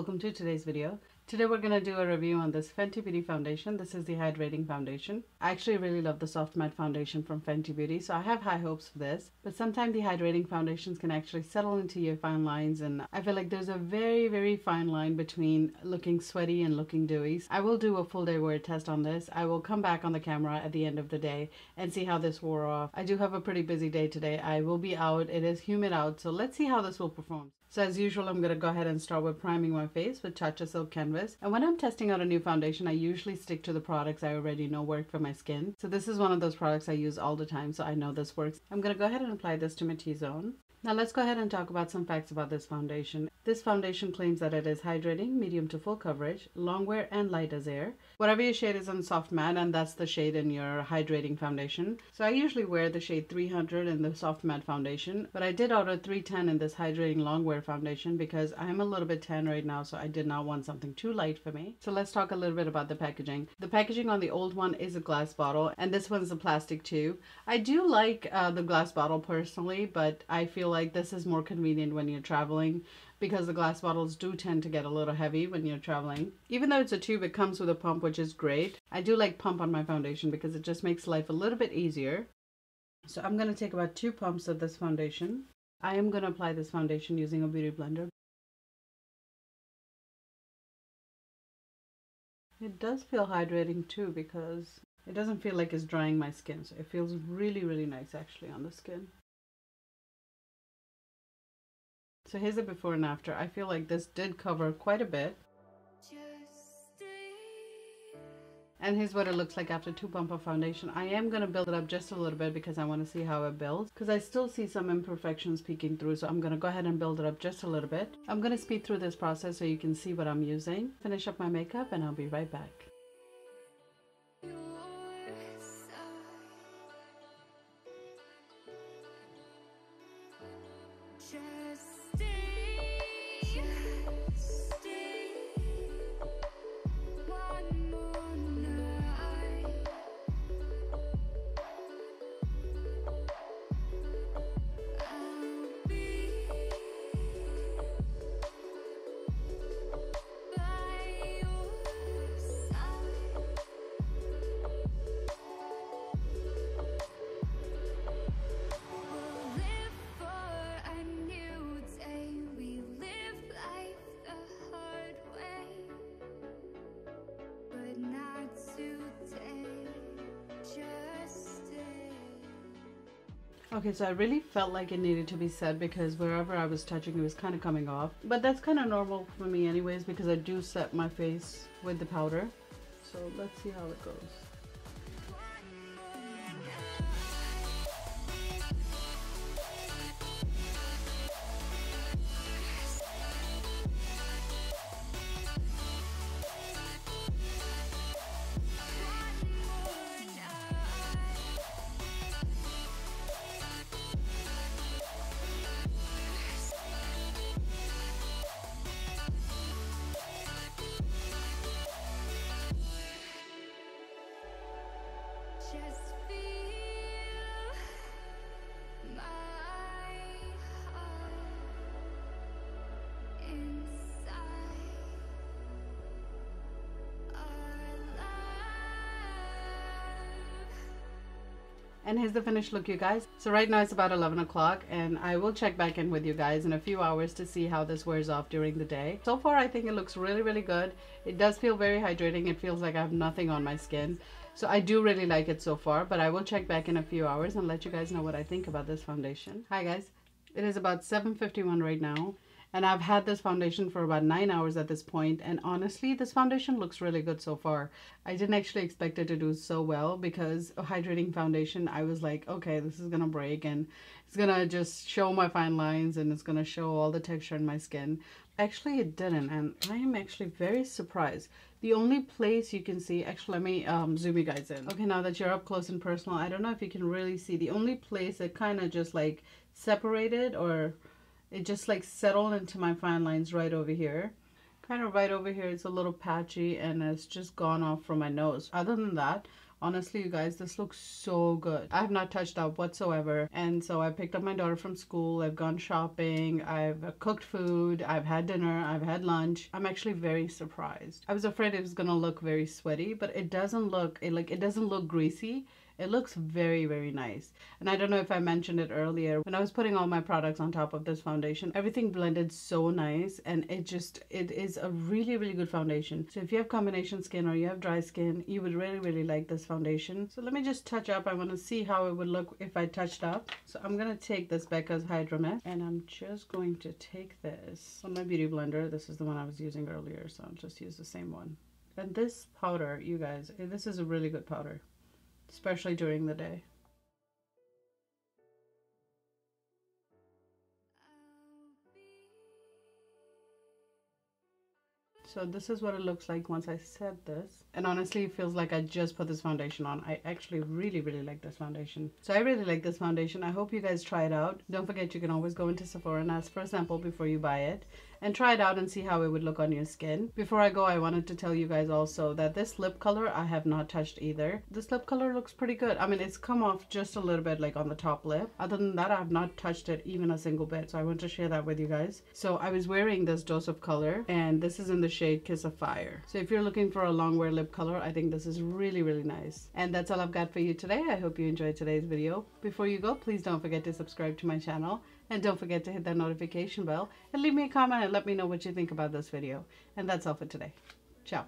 welcome to today's video. Today we're going to do a review on this Fenty Beauty foundation. This is the hydrating foundation. I actually really love the soft matte foundation from Fenty Beauty, so I have high hopes for this. But sometimes the hydrating foundations can actually settle into your fine lines and I feel like there's a very, very fine line between looking sweaty and looking dewy. I will do a full day wear test on this. I will come back on the camera at the end of the day and see how this wore off. I do have a pretty busy day today. I will be out. It is humid out, so let's see how this will perform. So as usual, I'm going to go ahead and start with priming my face with Tatcha Silk Canvas. And when I'm testing out a new foundation, I usually stick to the products I already know work for my skin. So this is one of those products I use all the time, so I know this works. I'm going to go ahead and apply this to my T-zone. Now let's go ahead and talk about some facts about this foundation. This foundation claims that it is hydrating, medium to full coverage, long wear and light as air. Whatever your shade is on soft matte and that's the shade in your hydrating foundation. So I usually wear the shade 300 in the soft matte foundation, but I did order 310 in this hydrating long wear foundation because I'm a little bit tan right now so I did not want something too light for me. So let's talk a little bit about the packaging. The packaging on the old one is a glass bottle and this one's a plastic tube. I do like uh, the glass bottle personally, but I feel like this is more convenient when you're traveling because the glass bottles do tend to get a little heavy when you're traveling. Even though it's a tube, it comes with a pump, which is great. I do like pump on my foundation because it just makes life a little bit easier. So I'm going to take about two pumps of this foundation. I am going to apply this foundation using a beauty blender. It does feel hydrating too because it doesn't feel like it's drying my skin. So it feels really, really nice actually on the skin. So here's a before and after. I feel like this did cover quite a bit. And here's what it looks like after two pump of foundation. I am going to build it up just a little bit because I want to see how it builds. Because I still see some imperfections peeking through. So I'm going to go ahead and build it up just a little bit. I'm going to speed through this process so you can see what I'm using. Finish up my makeup and I'll be right back. Sim. Okay, so I really felt like it needed to be said because wherever I was touching it was kind of coming off. But that's kind of normal for me anyways because I do set my face with the powder. So let's see how it goes. And here's the finished look you guys. So right now it's about 11 o'clock and I will check back in with you guys in a few hours to see how this wears off during the day. So far I think it looks really really good. It does feel very hydrating. It feels like I have nothing on my skin. So I do really like it so far but I will check back in a few hours and let you guys know what I think about this foundation. Hi guys. It is about 7:51 right now and I've had this foundation for about nine hours at this point and honestly this foundation looks really good so far. I didn't actually expect it to do so well because a hydrating foundation I was like okay this is gonna break and it's gonna just show my fine lines and it's gonna show all the texture in my skin. Actually it didn't and I am actually very surprised. The only place you can see actually let me um, zoom you guys in. Okay now that you're up close and personal I don't know if you can really see. The only place that kind of just like separated or it just like settled into my fine lines right over here kind of right over here it's a little patchy and it's just gone off from my nose other than that Honestly, you guys, this looks so good. I have not touched up whatsoever. And so I picked up my daughter from school. I've gone shopping. I've cooked food. I've had dinner. I've had lunch. I'm actually very surprised. I was afraid it was to look very sweaty, but it doesn't look, it, like, it doesn't look greasy. It looks very, very nice. And I don't know if I mentioned it earlier. When I was putting all my products on top of this foundation, everything blended so nice. And it just, it is a really, really good foundation. So if you have combination skin or you have dry skin, you would really, really like this foundation. So let me just touch up. I want to see how it would look if I touched up. So I'm going to take this Becca's Hydra Mist and I'm just going to take this on my beauty blender. This is the one I was using earlier. So I'll just use the same one. And this powder, you guys, eh, this is a really good powder especially during the day. So this is what it looks like once I set this. And honestly, it feels like I just put this foundation on. I actually really, really like this foundation. So I really like this foundation. I hope you guys try it out. Don't forget you can always go into Sephora and ask for a sample before you buy it and try it out and see how it would look on your skin. Before I go, I wanted to tell you guys also that this lip color I have not touched either. This lip color looks pretty good. I mean, it's come off just a little bit like on the top lip. Other than that, I have not touched it even a single bit. So I want to share that with you guys. So I was wearing this dose of color and this is in the shade Kiss of Fire. So if you're looking for a long wear lip color, I think this is really, really nice. And that's all I've got for you today. I hope you enjoyed today's video. Before you go, please don't forget to subscribe to my channel and don't forget to hit that notification bell and leave me a comment and let me know what you think about this video. And that's all for today. Ciao.